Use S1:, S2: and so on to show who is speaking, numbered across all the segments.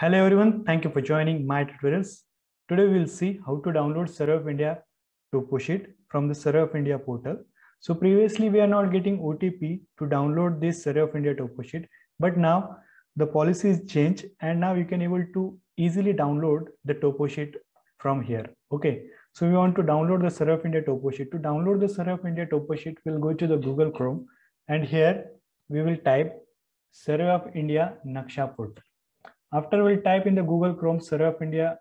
S1: Hello everyone, thank you for joining my tutorials. Today we'll see how to download Survey of India topo sheet from the Survey of India portal. So previously we are not getting OTP to download this Survey of India topo sheet, but now the policy is changed and now you can able to easily download the topo sheet from here. Okay, so we want to download the Survey of India topo sheet. To download the Survey of India topo sheet, we'll go to the Google Chrome and here we will type Survey of India Naksha portal. After we'll type in the Google Chrome Survey of India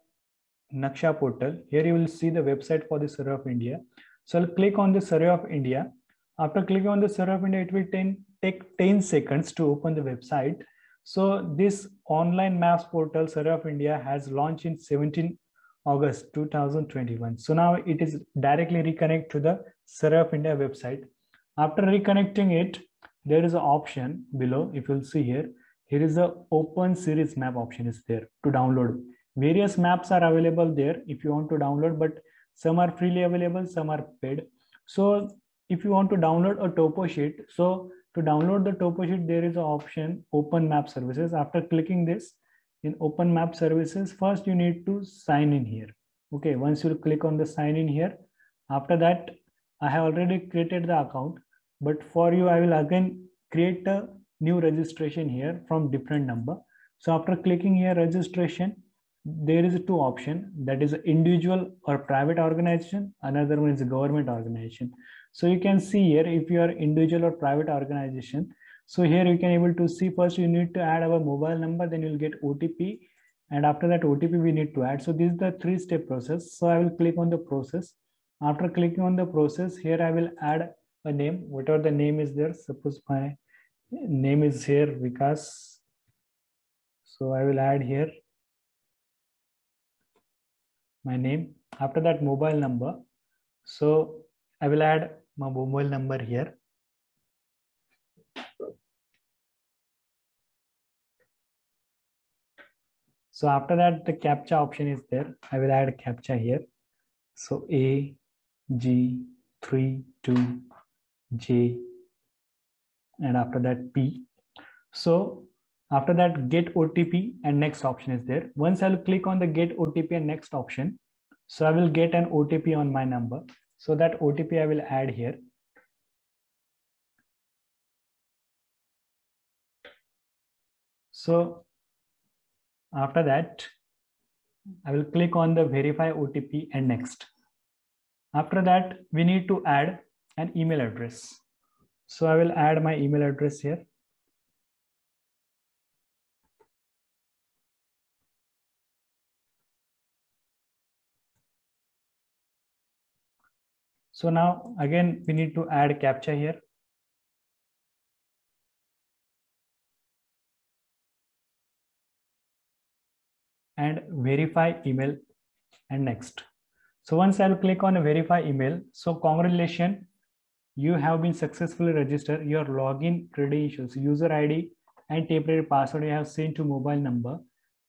S1: Naksha portal, here you will see the website for the Survey of India. So I'll click on the Survey of India. After clicking on the Survey of India, it will ten, take 10 seconds to open the website. So this online maps portal Survey of India has launched in 17 August 2021. So now it is directly reconnect to the Survey of India website. After reconnecting it, there is an option below. If you'll see here, here is the open series map option is there to download. Various maps are available there if you want to download, but some are freely available, some are paid. So if you want to download a topo sheet, so to download the topo sheet, there is an option open map services. After clicking this in open map services, first you need to sign in here. Okay, once you click on the sign in here, after that, I have already created the account, but for you, I will again create a new registration here from different number. So after clicking here registration, there is two option that is individual or private organization. Another one is government organization. So you can see here if you are individual or private organization. So here you can able to see first you need to add our mobile number, then you'll get OTP. And after that OTP we need to add. So this is the three step process. So I will click on the process. After clicking on the process here, I will add a name, whatever the name is there. Suppose my name is here Vikas. So I will add here my name. After that mobile number. So I will add my mobile number here. So after that, the captcha option is there. I will add captcha here. So A, G, 3, 2, J, and after that P. So after that get OTP and next option is there. Once I'll click on the get OTP and next option, so I will get an OTP on my number. So that OTP I will add here. So after that, I will click on the verify OTP and next. After that, we need to add an email address. So I will add my email address here. So now again, we need to add captcha here. And verify email and next. So once I'll click on verify email, so congratulations, you have been successfully registered your login credentials, user ID and temporary password you have sent to mobile number.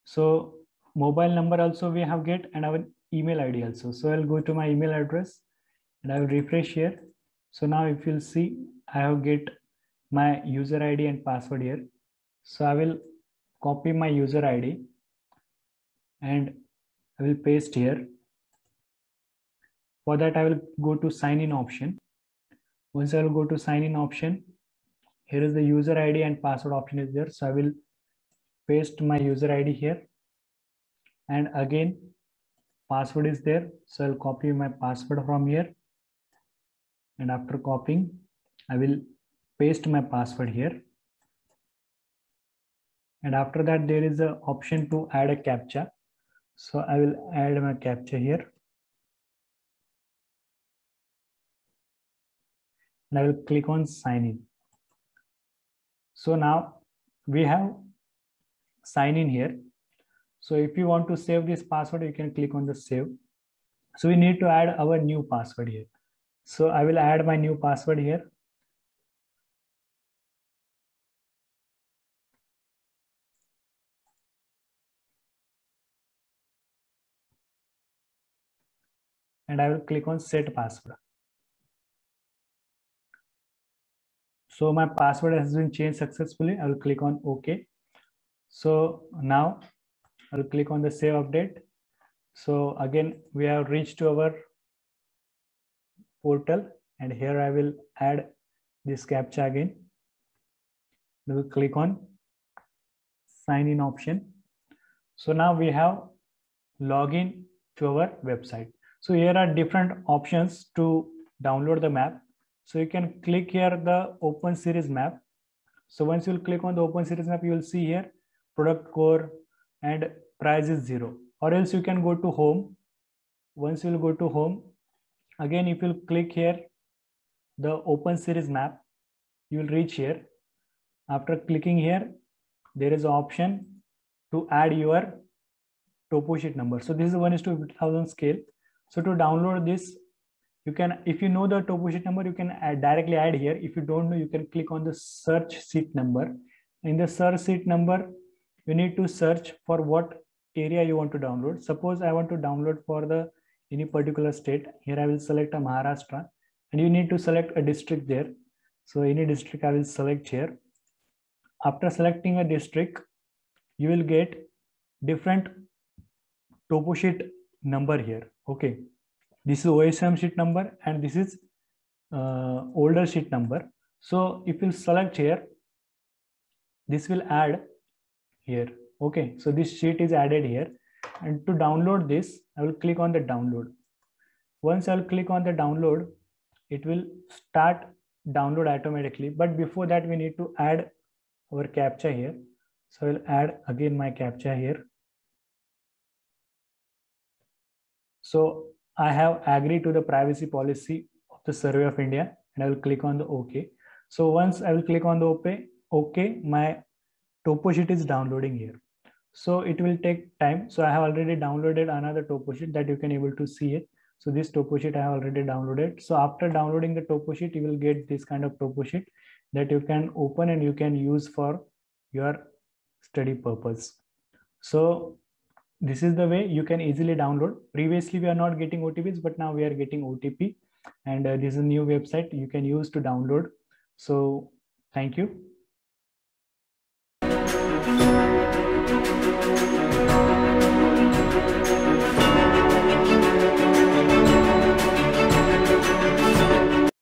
S1: So mobile number also we have get and our email ID also. So I'll go to my email address and I will refresh here. So now if you'll see, I have get my user ID and password here. So I will copy my user ID and I will paste here. For that, I will go to sign in option. Once I will go to sign in option, here is the user ID and password option is there. So I will paste my user ID here. And again, password is there. So I'll copy my password from here. And after copying, I will paste my password here. And after that, there is an option to add a CAPTCHA. So I will add my CAPTCHA here. And I will click on sign in. So now we have sign in here. So if you want to save this password, you can click on the save. So we need to add our new password here. So I will add my new password here. And I will click on set password. So my password has been changed successfully. I will click on OK. So now I'll click on the save update. So again, we have reached to our portal and here I will add this captcha again. We'll click on sign in option. So now we have login to our website. So here are different options to download the map. So you can click here the open series map. So once you'll click on the open series map, you will see here product core and price is zero or else you can go to home. Once you'll go to home, again, if you'll click here, the open series map, you will reach here. After clicking here, there is an option to add your topo sheet number. So this is one is to 5000 scale. So to download this, you can, if you know the topo sheet number, you can add, directly add here. If you don't know, you can click on the search sheet number. In the search sheet number, you need to search for what area you want to download. Suppose I want to download for the any particular state. Here I will select a Maharashtra and you need to select a district there. So any district I will select here. After selecting a district, you will get different topo sheet number here. Okay. This is OSM sheet number and this is uh, older sheet number. So if you select here, this will add here. Okay. So this sheet is added here and to download this, I will click on the download. Once I'll click on the download, it will start download automatically. But before that, we need to add our captcha here. So I'll add again my captcha here. So I have agreed to the privacy policy of the Survey of India and I will click on the OK. So once I will click on the OK, OK, my topo sheet is downloading here. So it will take time. So I have already downloaded another topo sheet that you can able to see it. So this topo sheet I have already downloaded. So after downloading the topo sheet, you will get this kind of topo sheet that you can open and you can use for your study purpose. So this is the way you can easily download. Previously we are not getting otps but now we are getting otp and uh, this is a new website you can use to download. So thank you